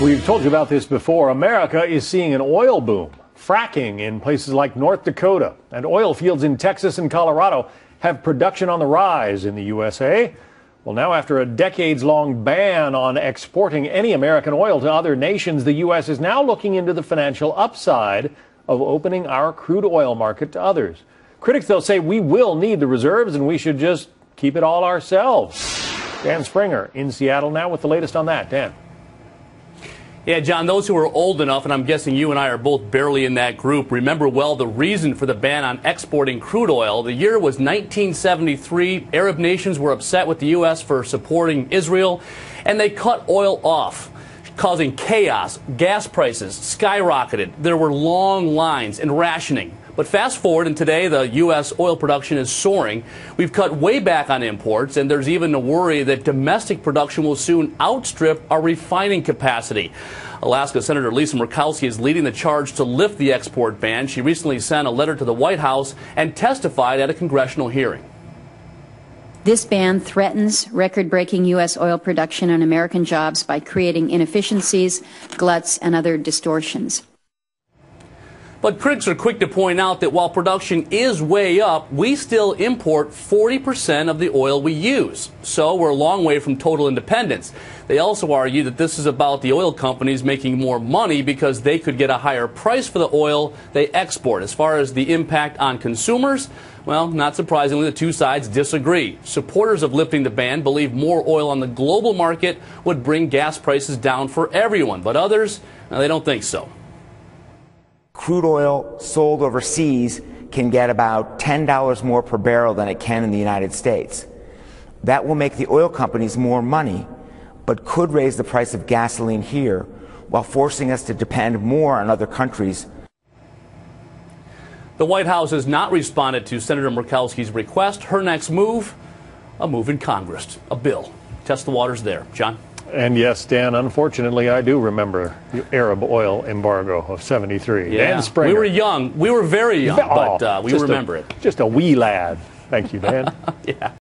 We've told you about this before. America is seeing an oil boom. Fracking in places like North Dakota and oil fields in Texas and Colorado have production on the rise in the USA. Well, now, after a decades long ban on exporting any American oil to other nations, the U.S. is now looking into the financial upside of opening our crude oil market to others. Critics, though, say we will need the reserves and we should just keep it all ourselves. Dan Springer in Seattle now with the latest on that. Dan. Yeah, John, those who are old enough, and I'm guessing you and I are both barely in that group, remember well the reason for the ban on exporting crude oil. The year was 1973. Arab nations were upset with the U.S. for supporting Israel, and they cut oil off causing chaos. Gas prices skyrocketed. There were long lines and rationing. But fast forward, and today the U.S. oil production is soaring. We've cut way back on imports, and there's even a worry that domestic production will soon outstrip our refining capacity. Alaska Senator Lisa Murkowski is leading the charge to lift the export ban. She recently sent a letter to the White House and testified at a congressional hearing. This ban threatens record breaking U.S. oil production and American jobs by creating inefficiencies, gluts, and other distortions. But critics are quick to point out that while production is way up, we still import 40% of the oil we use. So we're a long way from total independence. They also argue that this is about the oil companies making more money because they could get a higher price for the oil they export. As far as the impact on consumers, well, not surprisingly, the two sides disagree. Supporters of lifting the ban believe more oil on the global market would bring gas prices down for everyone, but others, they don't think so crude oil sold overseas can get about $10 more per barrel than it can in the United States. That will make the oil companies more money, but could raise the price of gasoline here while forcing us to depend more on other countries. The White House has not responded to Senator Murkowski's request. Her next move, a move in Congress, a bill. Test the waters there. John? And yes, Dan, unfortunately, I do remember the Arab oil embargo of 73. Yeah. Dan Springer. We were young. We were very young, oh, but uh, we remember a, it. Just a wee lad. Thank you, Dan. yeah.